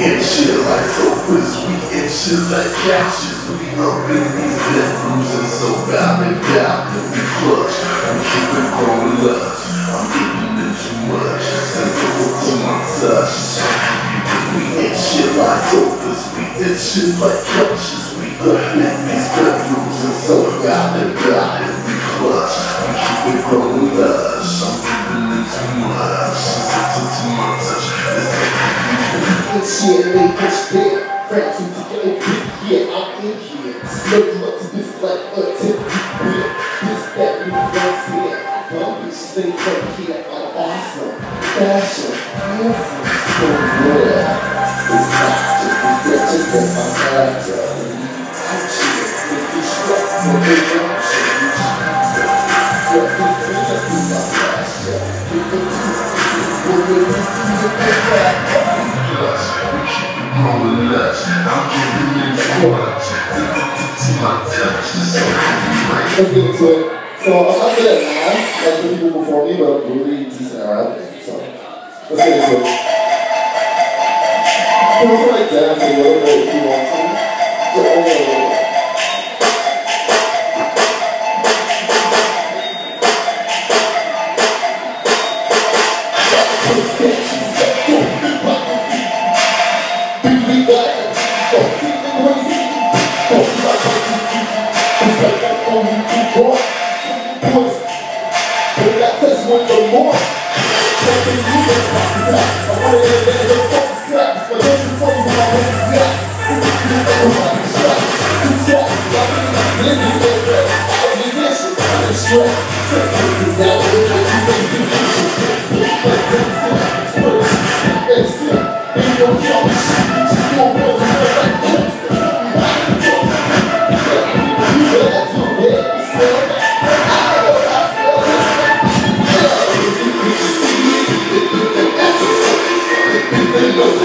and shit like sofas, we and shit like couches. We up in these bedrooms and so down and down and we clutch. We keep it growing lush. I'm giving it too much. Sensible to my touch. We and shit like sofas, we and shit like couches. We up in these bedrooms and so down and down and we clutch. We keep it growing shit ain't push back. Friends yeah, I'm in here. Smoking up to this like a tempted beer. This that we don't see it. From here, I'm awesome. Fashion, handsome, so real. It's not just this bitch, it's that I'm. I'm shit, if you struck the you it. It. It. I'm giving touch, so Let's get into it. So I'm not good at math like the people before me, but I'm really decent at rapping. So let's get into it. You know, like dance a little bit if you want to. only too short. Twist. Put that test with the Lord. Taking you to the top. I'm ready to get the fuck slaps. But don't you fuck with my own slaps. You never want to slap. You slap. I'm living in the red. I'm in this. I'm in stress. Take me to that. You make me Él